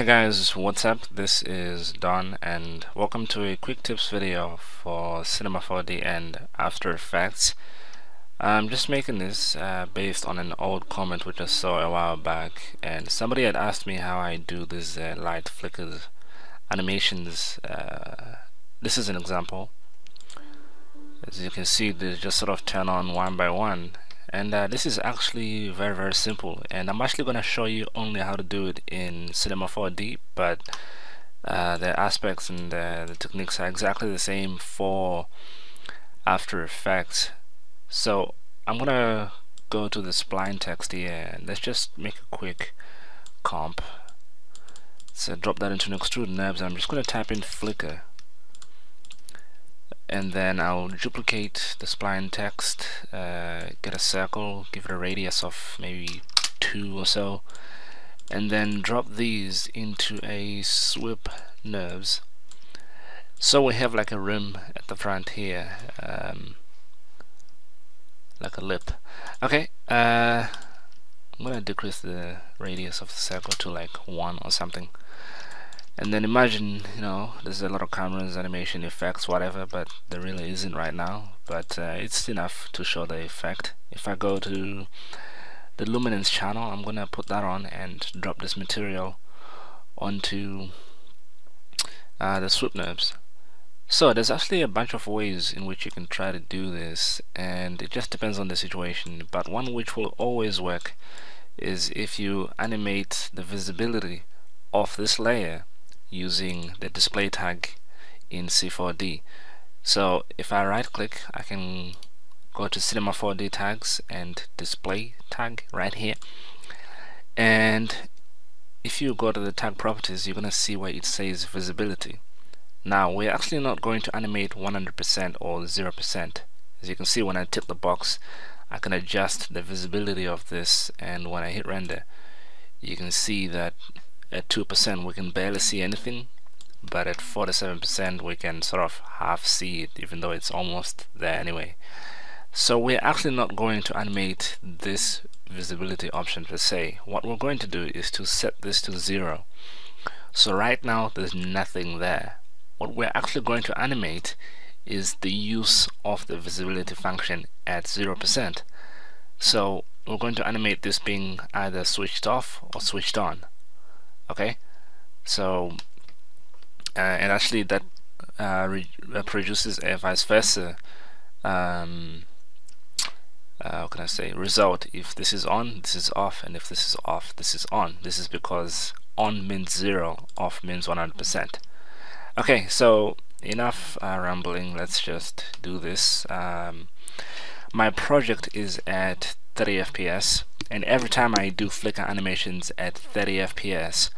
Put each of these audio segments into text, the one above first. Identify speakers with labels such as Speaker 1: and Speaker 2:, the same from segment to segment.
Speaker 1: Hey guys, what's up? This is Don and welcome to a quick tips video for Cinema 4D and After Effects. I'm just making this uh, based on an old comment which I saw a while back and somebody had asked me how I do these uh, light flickers animations. Uh, this is an example. As you can see they just sort of turn on one by one and uh, this is actually very very simple. And I'm actually gonna show you only how to do it in Cinema 4D but uh, the aspects and the, the techniques are exactly the same for After Effects. So I'm gonna go to the spline text here and let's just make a quick comp. So drop that into an extrude NURBS. I'm just gonna type in flicker and then I'll duplicate the spline text uh, get a circle give it a radius of maybe two or so and then drop these into a sweep NURBS. So we have like a rim at the front here um, like a lip. Okay uh, I'm gonna decrease the radius of the circle to like one or something and then imagine you know there's a lot of cameras animation effects whatever but there really isn't right now. But uh, it's enough to show the effect. If I go to the luminance channel I'm gonna put that on and drop this material onto uh, the sweep NURBS so there's actually a bunch of ways in which you can try to do this and it just depends on the situation. But one which will always work is if you animate the visibility of this layer using the display tag in C4D. So if I right click I can go to Cinema 4D tags and display tag right here. And if you go to the tag properties you're gonna see where it says visibility. Now we're actually not going to animate 100% or 0% as you can see when I tip the box I can adjust the visibility of this and when I hit render you can see that at 2% we can barely see anything but at 47% we can sort of half see it even though it's almost there anyway. So we're actually not going to animate this visibility option per se. What we're going to do is to set this to zero. So right now there's nothing there. What we're actually going to animate is the use of the visibility function at 0% so we're going to animate this being either switched off or switched on okay? So uh, and actually that uh, uh, produces a vice versa um, uh, can I say result. If this is on this is off and if this is off this is on. This is because on means 0 off means 100% okay so enough uh, rambling. Let's just do this. Um, my project is at 30 fps and every time I do flicker animations at 30 fps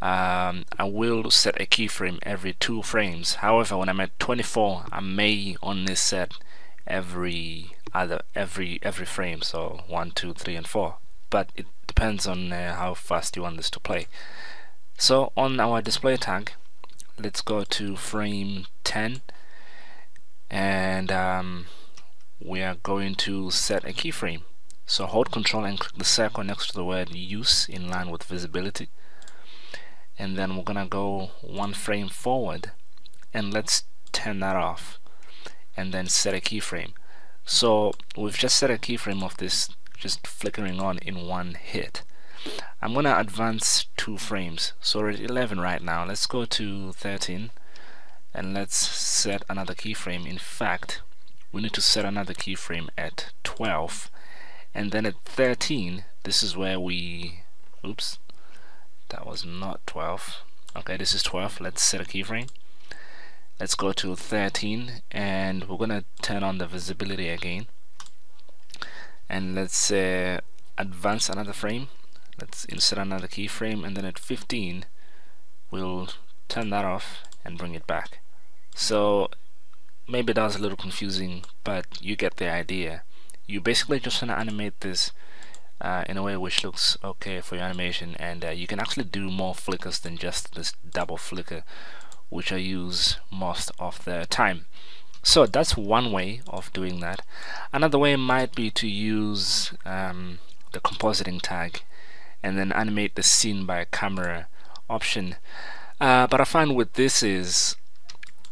Speaker 1: um, I will set a keyframe every two frames. However when I'm at 24 I may only set every other every every frame so one two three and four. But it depends on uh, how fast you want this to play. So on our display tag let's go to frame 10 and um, we are going to set a keyframe. So hold control and click the circle next to the word use in line with visibility. And then we're gonna go one frame forward and let's turn that off and then set a keyframe. So we've just set a keyframe of this just flickering on in one hit. I'm gonna advance two frames. So we're at 11 right now. Let's go to 13 and let's set another keyframe. In fact we need to set another keyframe at 12 and then at 13 this is where we oops that was not 12 okay this is 12 let's set a keyframe. Let's go to 13 and we're gonna turn on the visibility again. And let's uh, advance another frame. Let's insert another keyframe and then at 15 we'll turn that off and bring it back. So maybe that was a little confusing but you get the idea. You basically just want to animate this uh, in a way which looks okay for your animation and uh, you can actually do more flickers than just this double flicker which I use most of the time. So that's one way of doing that. Another way might be to use um, the compositing tag and then animate the seen by camera option. Uh, but I find with this is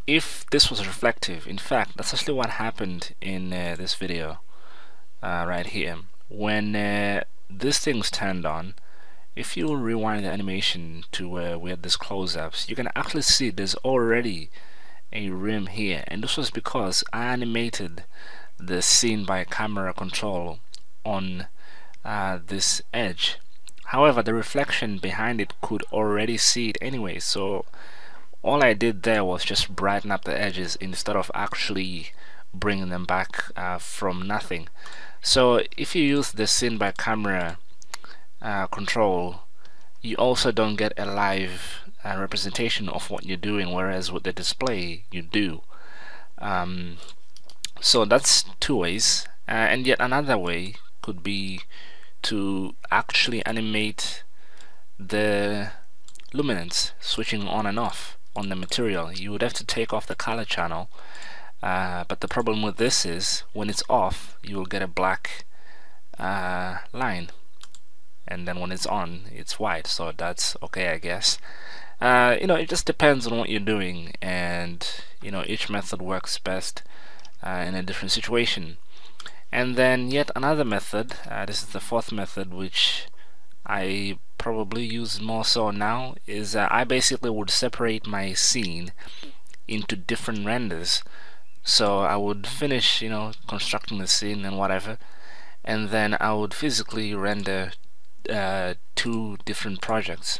Speaker 1: if this was reflective in fact that's actually what happened in uh, this video uh, right here. When uh, this thing's turned on if you rewind the animation to where we had this close-ups you can actually see there's already a rim here. And this was because I animated the seen by camera control on uh, this edge. However the reflection behind it could already see it anyway. So all I did there was just brighten up the edges instead of actually bringing them back uh, from nothing. So if you use the seen by camera uh, control you also don't get a live uh, representation of what you're doing whereas with the display you do. Um, so that's two ways. Uh, and yet another way could be to actually animate the luminance switching on and off on the material. You would have to take off the color channel uh, but the problem with this is when it's off you will get a black uh, line. And then when it's on it's white. So that's okay I guess. Uh, you know it just depends on what you're doing and you know each method works best uh, in a different situation. And then yet another method uh, this is the fourth method which I probably use more so now is uh, I basically would separate my scene into different renders. So I would finish you know constructing the scene and whatever and then I would physically render uh, two different projects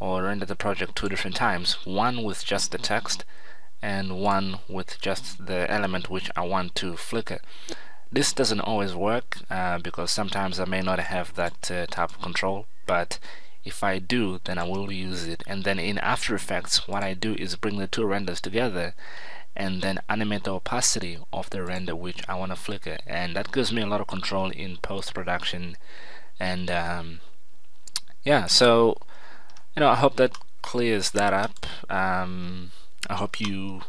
Speaker 1: or render the project two different times one with just the text and one with just the element which I want to flicker this doesn't always work uh, because sometimes I may not have that uh, type of control but if I do then I will use it. And then in After Effects what I do is bring the two renders together and then animate the opacity of the render which I want to flicker. And that gives me a lot of control in post-production. And um, yeah so you know I hope that clears that up. Um, I hope you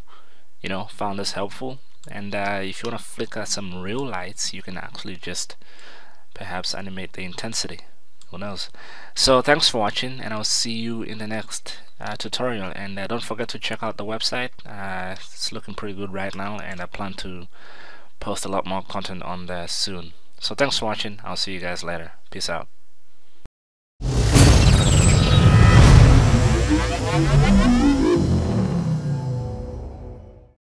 Speaker 1: you know found this helpful and uh, if you want to flicker some real lights you can actually just perhaps animate the intensity. Who knows? So thanks for watching and I'll see you in the next uh, tutorial. And uh, don't forget to check out the website. Uh, it's looking pretty good right now and I plan to post a lot more content on there soon. So thanks for watching. I'll see you guys later. Peace out